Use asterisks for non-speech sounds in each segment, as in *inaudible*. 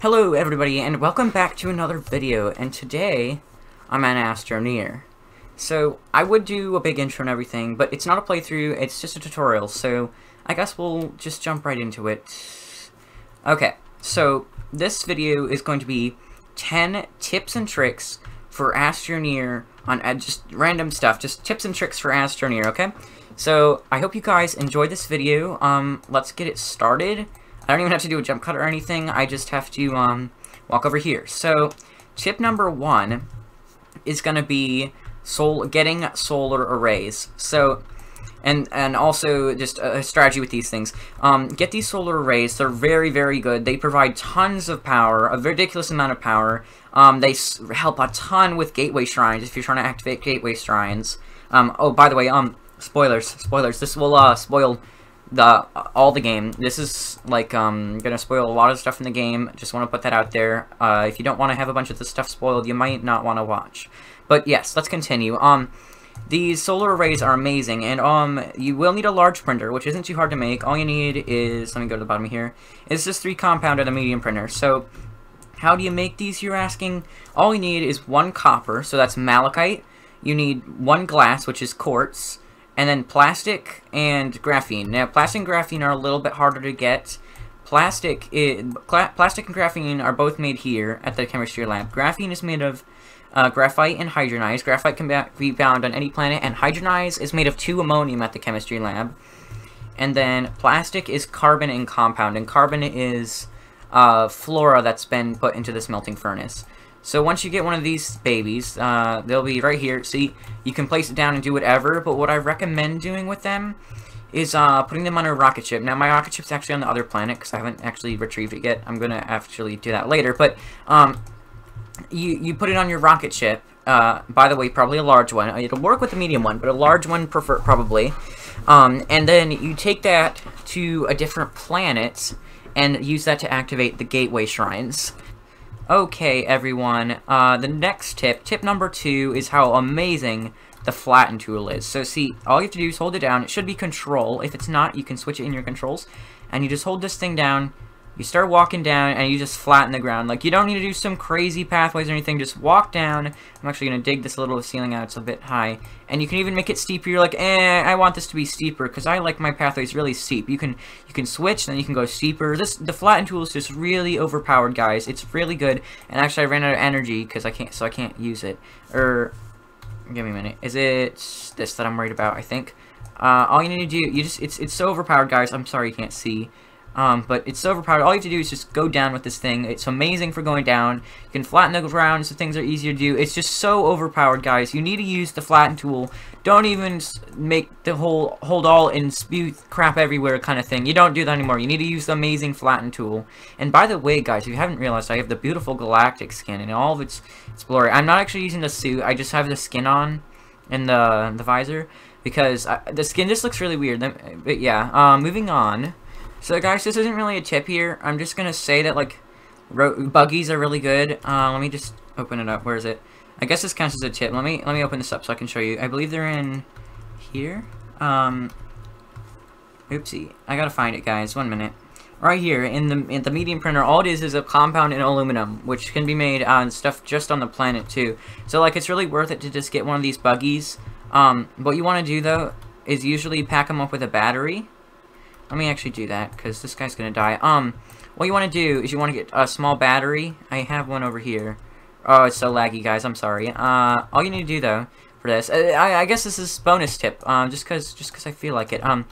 Hello everybody and welcome back to another video and today I'm an Astroneer. So I would do a big intro and everything but it's not a playthrough, it's just a tutorial so I guess we'll just jump right into it. Okay, so this video is going to be 10 tips and tricks for Astroneer on uh, just random stuff, just tips and tricks for Astroneer, okay? So I hope you guys enjoyed this video, um, let's get it started. I don't even have to do a jump cut or anything. I just have to um, walk over here. So, tip number one is going to be sol getting solar arrays. So, and and also just a strategy with these things. Um, get these solar arrays. They're very, very good. They provide tons of power, a ridiculous amount of power. Um, they help a ton with gateway shrines if you're trying to activate gateway shrines. Um, oh, by the way, um, spoilers, spoilers. This will uh, spoil the all the game. This is like um gonna spoil a lot of stuff in the game. Just want to put that out there. Uh, if you don't want to have a bunch of the stuff spoiled, you might not want to watch. But yes, let's continue. Um, these solar arrays are amazing, and um, you will need a large printer, which isn't too hard to make. All you need is let me go to the bottom here. Is this three compound and a medium printer. So, how do you make these? You're asking. All you need is one copper, so that's malachite. You need one glass, which is quartz and then plastic and graphene. Now, plastic and graphene are a little bit harder to get. Plastic, is, plastic and graphene are both made here at the chemistry lab. Graphene is made of uh, graphite and hydronize. Graphite can be found on any planet, and hydronize is made of two ammonium at the chemistry lab. And then plastic is carbon and compound, and carbon is uh, flora that's been put into the smelting furnace. So once you get one of these babies, uh, they'll be right here. See, you can place it down and do whatever, but what I recommend doing with them is uh, putting them on a rocket ship. Now, my rocket ship's actually on the other planet, because I haven't actually retrieved it yet. I'm going to actually do that later, but um, you, you put it on your rocket ship. Uh, by the way, probably a large one. It'll work with a medium one, but a large one prefer probably. Um, and then you take that to a different planet and use that to activate the gateway shrines. Okay, everyone, uh, the next tip, tip number two, is how amazing the flatten tool is. So see, all you have to do is hold it down. It should be control. If it's not, you can switch it in your controls. And you just hold this thing down, you start walking down and you just flatten the ground. Like, you don't need to do some crazy pathways or anything. Just walk down. I'm actually going to dig this little ceiling out. It's a bit high. And you can even make it steeper. You're like, eh, I want this to be steeper because I like my pathways really steep. You can you can switch, then you can go steeper. This The flatten tool is just really overpowered, guys. It's really good. And actually, I ran out of energy because I can't, so I can't use it. Or, give me a minute. Is it this that I'm worried about, I think? Uh, all you need to do, you just, it's, it's so overpowered, guys. I'm sorry you can't see. Um, but it's so overpowered. All you have to do is just go down with this thing. It's amazing for going down. You can flatten the ground so things are easier to do. It's just so overpowered, guys. You need to use the flatten tool. Don't even make the whole hold all and spew crap everywhere kind of thing. You don't do that anymore. You need to use the amazing flatten tool. And by the way, guys, if you haven't realized, I have the beautiful galactic skin and all of its, its glory. I'm not actually using the suit. I just have the skin on and the, the visor because I, the skin just looks really weird. But yeah, um, moving on. So guys, this isn't really a tip here. I'm just going to say that, like, buggies are really good. Uh, let me just open it up. Where is it? I guess this counts as a tip. Let me let me open this up so I can show you. I believe they're in here. Um, oopsie. I gotta find it, guys. One minute. Right here, in the in the medium printer, all it is is a compound in aluminum, which can be made on stuff just on the planet, too. So, like, it's really worth it to just get one of these buggies. Um, what you want to do, though, is usually pack them up with a battery. Let me actually do that, because this guy's going to die. Um, what you want to do is you want to get a small battery. I have one over here. Oh, it's so laggy, guys. I'm sorry. Uh, all you need to do, though, for this... Uh, I, I guess this is bonus tip, um, just because just cause I feel like it. Um,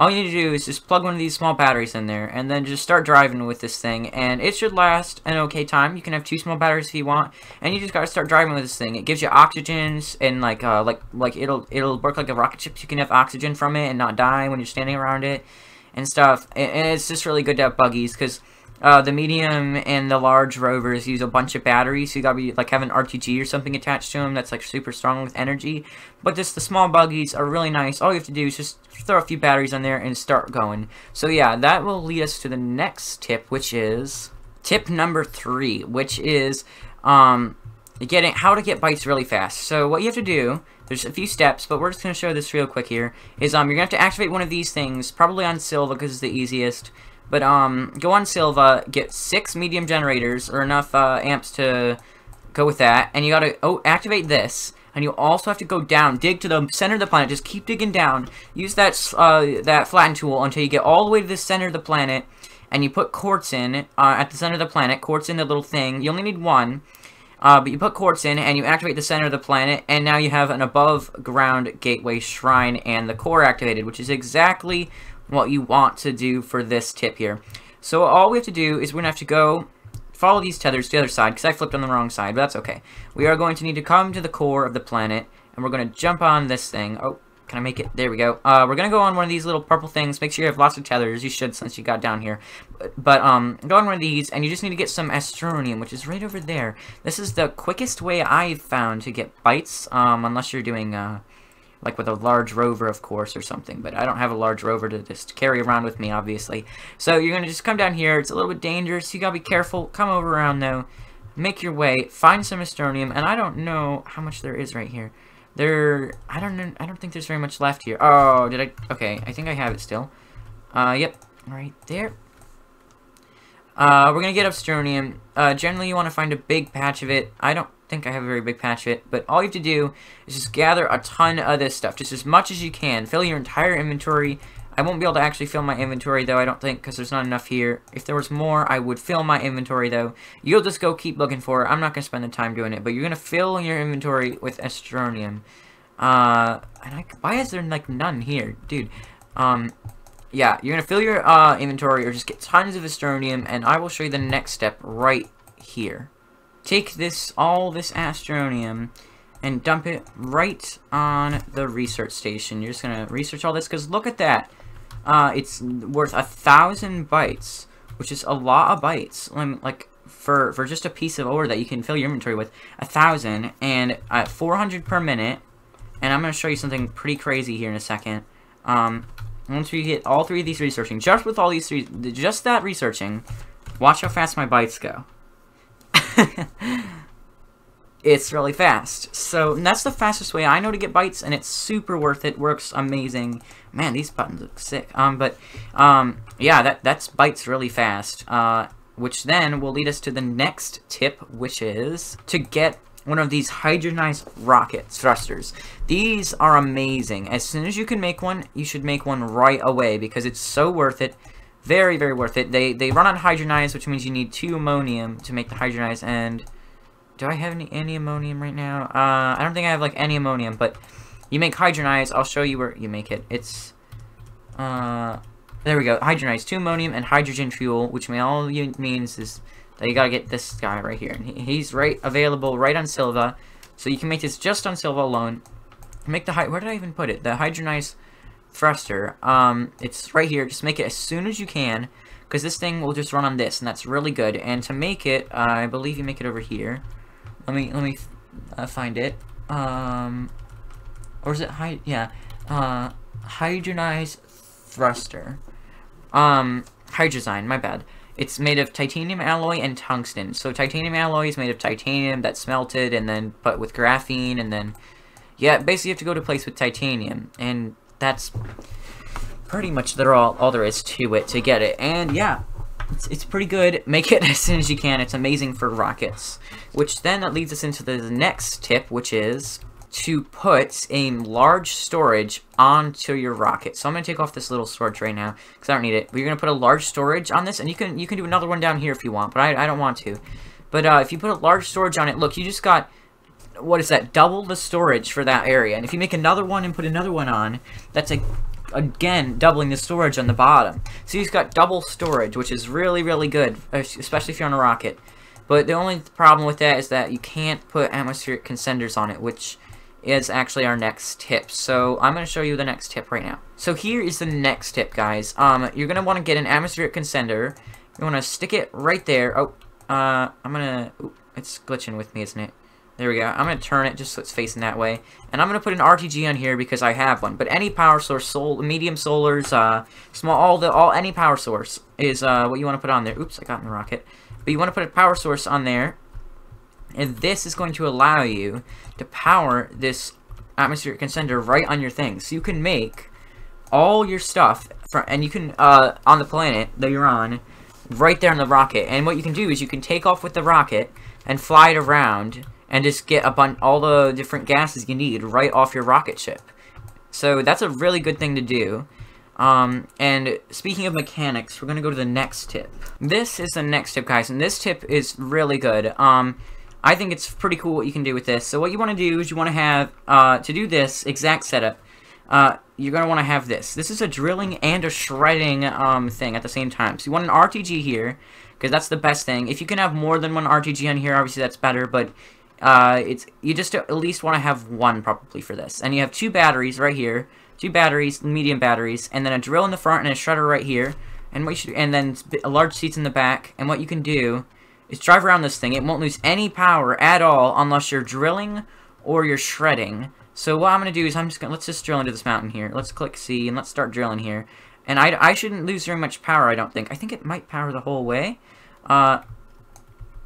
all you need to do is just plug one of these small batteries in there, and then just start driving with this thing, and it should last an okay time. You can have two small batteries if you want, and you just gotta start driving with this thing. It gives you oxygens, and like, uh, like, like it'll, it'll work like a rocket ship. You can have oxygen from it and not die when you're standing around it, and stuff. And, and it's just really good to have buggies, because uh, the medium and the large rovers use a bunch of batteries, so you gotta be, like, have an RTG or something attached to them that's, like, super strong with energy. But just the small buggies are really nice. All you have to do is just throw a few batteries on there and start going. So, yeah, that will lead us to the next tip, which is tip number three, which is, um, getting how to get bytes really fast. So, what you have to do there's a few steps, but we're just going to show this real quick here. Is um, you're going to have to activate one of these things, probably on Sylva because it's the easiest. But um, go on Sylva, get six medium generators or enough uh, amps to go with that, and you gotta oh activate this. And you also have to go down, dig to the center of the planet. Just keep digging down. Use that uh, that flatten tool until you get all the way to the center of the planet, and you put quartz in uh, at the center of the planet. Quartz in the little thing. You only need one. Uh, but you put quartz in, and you activate the center of the planet, and now you have an above-ground gateway shrine and the core activated, which is exactly what you want to do for this tip here. So all we have to do is we're going to have to go follow these tethers to the other side, because I flipped on the wrong side, but that's okay. We are going to need to come to the core of the planet, and we're going to jump on this thing. Oh, can I make it? There we go. Uh, we're going to go on one of these little purple things. Make sure you have lots of tethers. You should since you got down here. But, but um, go on one of these, and you just need to get some astronium, which is right over there. This is the quickest way I've found to get bytes, um, unless you're doing, uh, like with a large rover, of course, or something. But I don't have a large rover to just carry around with me, obviously. So you're going to just come down here. It's a little bit dangerous. You got to be careful. Come over around, though. Make your way. Find some astronium, and I don't know how much there is right here. There, I don't know, I don't think there's very much left here. Oh, did I, okay, I think I have it still. Uh, yep, right there. Uh, we're gonna get Astronium. Uh, generally you want to find a big patch of it. I don't think I have a very big patch of it, but all you have to do is just gather a ton of this stuff, just as much as you can. Fill your entire inventory. I won't be able to actually fill my inventory, though, I don't think, because there's not enough here. If there was more, I would fill my inventory, though. You'll just go keep looking for it. I'm not going to spend the time doing it, but you're going to fill your inventory with Astronium. Uh, and I, why is there, like, none here? Dude, um, yeah, you're going to fill your, uh, inventory or just get tons of Astronium, and I will show you the next step right here. Take this, all this Astronium, and dump it right on the research station. You're just going to research all this, because look at that. Uh, it's worth a thousand bytes, which is a lot of bytes. Like, for, for just a piece of ore that you can fill your inventory with, a thousand, and at 400 per minute, and I'm going to show you something pretty crazy here in a second. Um, once we get all three of these researching, just with all these three, just that researching, watch how fast my bytes go. *laughs* it's really fast. So that's the fastest way I know to get bytes, and it's super worth it. Works amazing. Man, these buttons look sick. Um, but um, yeah, that that's bytes really fast. Uh, which then will lead us to the next tip, which is to get one of these hydrogenized rocket thrusters. These are amazing. As soon as you can make one, you should make one right away because it's so worth it. Very, very worth it. They they run on hydronized, which means you need two ammonium to make the hydronized and do I have any, any ammonium right now? Uh, I don't think I have, like, any ammonium, but you make hydronize. I'll show you where you make it. It's, uh, there we go. Hydronize. Two ammonium and hydrogen fuel, which may all means is that you gotta get this guy right here. And he's right available right on Sylva. So you can make this just on Sylva alone. Make the, where did I even put it? The hydronize thruster. Um, it's right here. Just make it as soon as you can because this thing will just run on this, and that's really good. And to make it, uh, I believe you make it over here. Let me let me uh, find it. Um, or is it high? Yeah, uh, hydronized thruster. Um, hydrazine. My bad. It's made of titanium alloy and tungsten. So titanium alloy is made of titanium that's smelted and then put with graphene and then yeah, basically you have to go to place with titanium and that's pretty much there all all there is to it to get it. And yeah, it's, it's pretty good. Make it *laughs* as soon as you can. It's amazing for rockets. Which then that leads us into the next tip, which is to put a large storage onto your rocket. So I'm going to take off this little storage right now, because I don't need it. But you're going to put a large storage on this, and you can you can do another one down here if you want, but I, I don't want to. But uh, if you put a large storage on it, look, you just got, what is that, double the storage for that area. And if you make another one and put another one on, that's a again doubling the storage on the bottom. So you've got double storage, which is really, really good, especially if you're on a rocket. But the only problem with that is that you can't put atmospheric concenders on it, which is actually our next tip. So I'm going to show you the next tip right now. So here is the next tip, guys. Um, you're going to want to get an atmospheric concender. You want to stick it right there. Oh, uh, I'm going to... It's glitching with me, isn't it? There we go. I'm going to turn it just so it's facing that way. And I'm going to put an RTG on here because I have one. But any power source, sol medium solars, uh, small, all the, all, any power source is, uh, what you want to put on there. Oops, I got in the rocket. But you want to put a power source on there. And this is going to allow you to power this atmospheric concender right on your thing. So you can make all your stuff, from, and you can, uh, on the planet that you're on, right there on the rocket. And what you can do is you can take off with the rocket and fly it around and just get a bunch, all the different gases you need right off your rocket ship. So that's a really good thing to do. Um, and speaking of mechanics, we're going to go to the next tip. This is the next tip, guys, and this tip is really good. Um, I think it's pretty cool what you can do with this. So what you want to do is you want to have, uh, to do this exact setup, uh, you're going to want to have this. This is a drilling and a shredding um, thing at the same time. So you want an RTG here, because that's the best thing. If you can have more than one RTG on here, obviously that's better, but uh, it's you just at least want to have one probably for this. And you have two batteries right here, two batteries, medium batteries, and then a drill in the front and a shredder right here, and what should, and then a large seats in the back. And what you can do is drive around this thing. It won't lose any power at all unless you're drilling or you're shredding. So what I'm gonna do is I'm just gonna let's just drill into this mountain here. Let's click C and let's start drilling here. And I, I shouldn't lose very much power, I don't think. I think it might power the whole way. Uh,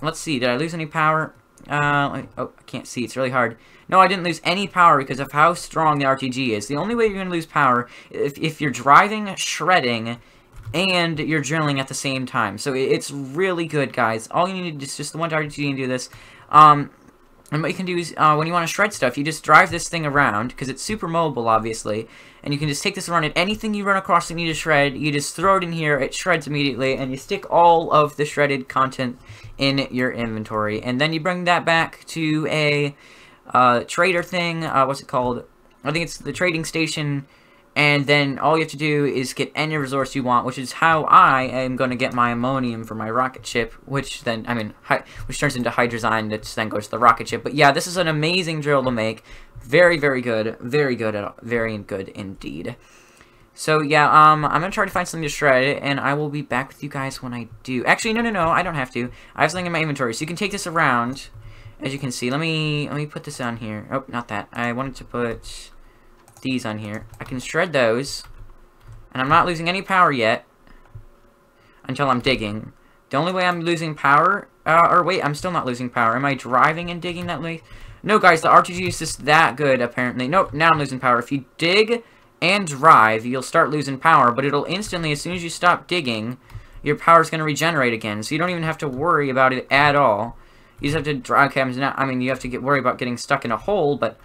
let's see, did I lose any power? Uh, oh, I can't see, it's really hard. No, I didn't lose any power because of how strong the RTG is. The only way you're going to lose power if, if you're driving, shredding, and you're drilling at the same time. So it's really good, guys. All you need is just the one RTG and do this. Um, and what you can do is, uh, when you want to shred stuff, you just drive this thing around, because it's super mobile, obviously, and you can just take this around, and anything you run across that you need to shred, you just throw it in here, it shreds immediately, and you stick all of the shredded content in your inventory. And then you bring that back to a uh, trader thing, uh, what's it called? I think it's the trading station, and then all you have to do is get any resource you want, which is how I am going to get my ammonium for my rocket ship, which then, I mean, which turns into hydrazine, that then goes to the rocket ship. But yeah, this is an amazing drill to make. Very, very good. Very good. Very good indeed. So yeah, um, I'm gonna try to find something to shred, and I will be back with you guys when I do. Actually, no, no, no, I don't have to. I have something in my inventory, so you can take this around, as you can see. Let me, let me put this on here. Oh, not that. I wanted to put these on here. I can shred those, and I'm not losing any power yet, until I'm digging. The only way I'm losing power, uh, or wait, I'm still not losing power. Am I driving and digging that way? No, guys, the RTG is just that good, apparently. Nope, now I'm losing power. If you dig and drive, you'll start losing power, but it'll instantly, as soon as you stop digging, your power's going to regenerate again, so you don't even have to worry about it at all. You just have to drive, okay, I mean, you have to get worry about getting stuck in a hole, but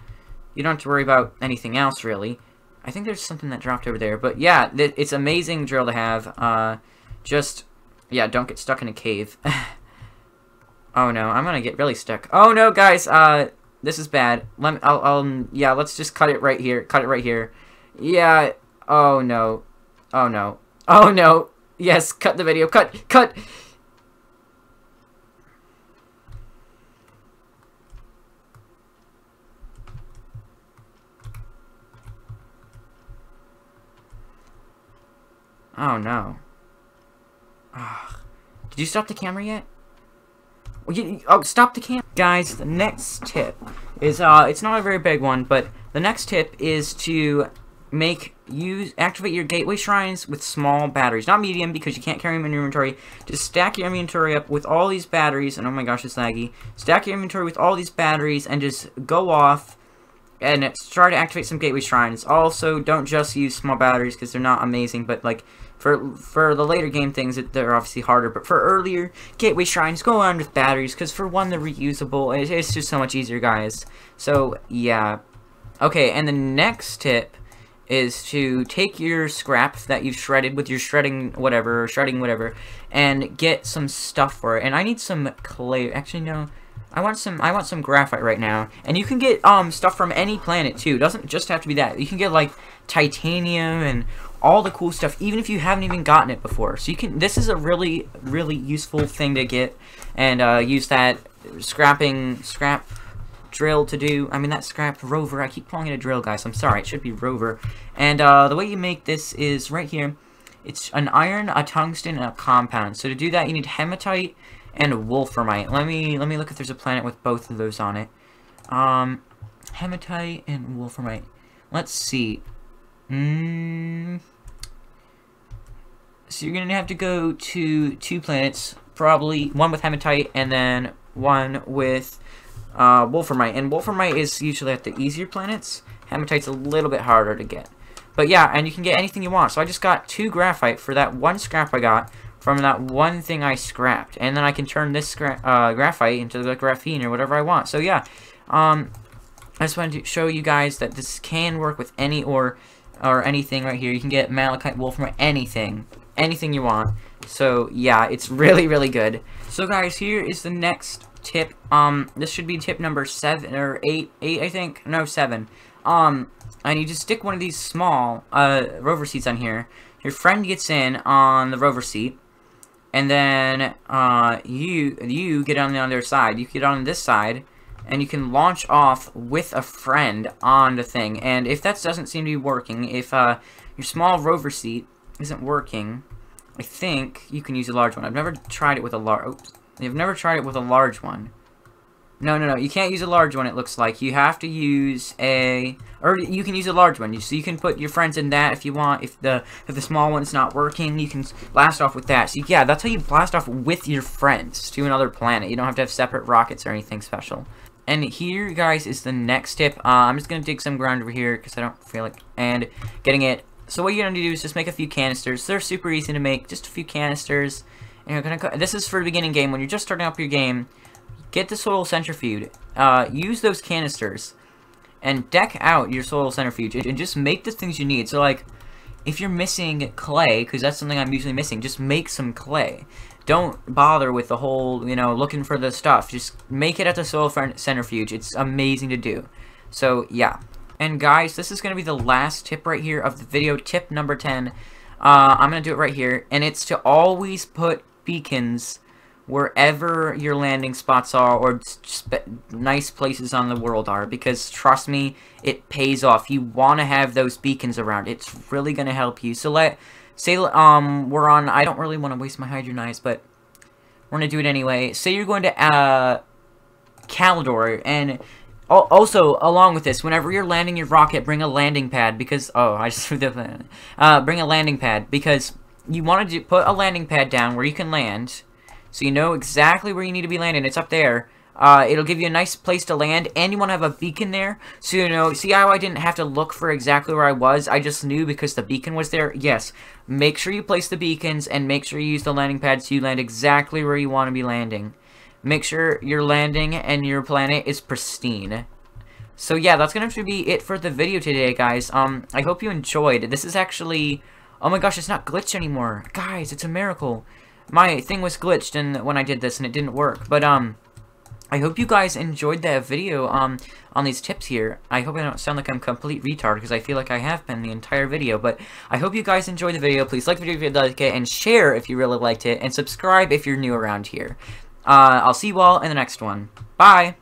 you don't have to worry about anything else, really. I think there's something that dropped over there, but yeah, it's amazing drill to have, uh, just, yeah, don't get stuck in a cave. *laughs* oh no, I'm gonna get really stuck. Oh no, guys, uh, this is bad. Let me, I'll, I'll, yeah, let's just cut it right here, cut it right here. Yeah. Oh, no. Oh, no. Oh, no. Yes, cut the video. Cut. Cut. Oh, no. Ugh. Did you stop the camera yet? Oh, stop the camera. Guys, the next tip is, uh, it's not a very big one, but the next tip is to make use activate your gateway shrines with small batteries not medium because you can't carry them in your inventory just stack your inventory up with all these batteries and oh my gosh it's laggy stack your inventory with all these batteries and just go off and try to activate some gateway shrines also don't just use small batteries because they're not amazing but like for for the later game things they're obviously harder but for earlier gateway shrines go on with batteries because for one they're reusable it's just so much easier guys so yeah okay and the next tip is to take your scrap that you've shredded with your shredding whatever, shredding whatever, and get some stuff for it. And I need some clay. Actually, no. I want some I want some graphite right now. And you can get um stuff from any planet too. It doesn't just have to be that. You can get like titanium and all the cool stuff even if you haven't even gotten it before. So you can this is a really really useful thing to get and uh, use that scrapping scrap drill to do. I mean, that scrap rover. I keep calling it a drill, guys. I'm sorry. It should be rover. And uh, the way you make this is right here. It's an iron, a tungsten, and a compound. So to do that, you need hematite and wolframite. Let me let me look if there's a planet with both of those on it. Um, hematite and wolframite. Let's see. Mm. So you're gonna have to go to two planets, probably one with hematite and then one with uh, Wolframite. And Wolframite is usually at the easier planets. Hematite's a little bit harder to get. But yeah, and you can get anything you want. So I just got two graphite for that one scrap I got from that one thing I scrapped. And then I can turn this uh, graphite into the graphene or whatever I want. So yeah, um, I just wanted to show you guys that this can work with any ore or anything right here. You can get malachite wolframite, anything. Anything you want. So yeah, it's really, really good. So guys, here is the next tip. Um, this should be tip number seven or eight, eight I think. No, seven. Um, and you just stick one of these small uh rover seats on here. Your friend gets in on the rover seat, and then uh you you get on the other side. You get on this side. And you can launch off with a friend on the thing. And if that doesn't seem to be working, if uh, your small rover seat isn't working, I think you can use a large one. I've never tried it with a large... I've never tried it with a large one. No, no, no. You can't use a large one, it looks like. You have to use a... Or you can use a large one. So you can put your friends in that if you want. If the if the small one's not working, you can blast off with that. So yeah, that's how you blast off with your friends to another planet. You don't have to have separate rockets or anything special. And here, guys, is the next tip. Uh, I'm just going to dig some ground over here because I don't feel like... And getting it. So what you're going to do is just make a few canisters. They're super easy to make. Just a few canisters. And you're going to... This is for the beginning game. When you're just starting up your game, get the soil centrifuge. Uh, use those canisters. And deck out your soil centrifuge. And just make the things you need. So, like, if you're missing clay, because that's something I'm usually missing, just make some clay don't bother with the whole, you know, looking for the stuff. Just make it at the soil centrifuge. It's amazing to do. So, yeah. And guys, this is going to be the last tip right here of the video, tip number 10. Uh, I'm going to do it right here, and it's to always put beacons wherever your landing spots are or nice places on the world are because trust me it pays off you want to have those beacons around it's really going to help you so let Say, um, we're on, I don't really want to waste my Hydronize, but we're going to do it anyway. Say you're going to, uh, Calidor, and also, along with this, whenever you're landing your rocket, bring a landing pad, because, oh, I just *laughs* threw the, uh, bring a landing pad, because you want to put a landing pad down where you can land, so you know exactly where you need to be landing. It's up there. Uh, it'll give you a nice place to land, and you want to have a beacon there, so you know, see how I didn't have to look for exactly where I was, I just knew because the beacon was there? Yes, make sure you place the beacons, and make sure you use the landing pad so you land exactly where you want to be landing. Make sure your landing and your planet is pristine. So yeah, that's gonna have to be it for the video today, guys. Um, I hope you enjoyed. This is actually... Oh my gosh, it's not glitched anymore. Guys, it's a miracle. My thing was glitched and when I did this and it didn't work. But, um... I hope you guys enjoyed that video um, on these tips here. I hope I don't sound like I'm complete retard because I feel like I have been the entire video. But I hope you guys enjoyed the video. Please like the video if you like it and share if you really liked it. And subscribe if you're new around here. Uh, I'll see you all in the next one. Bye!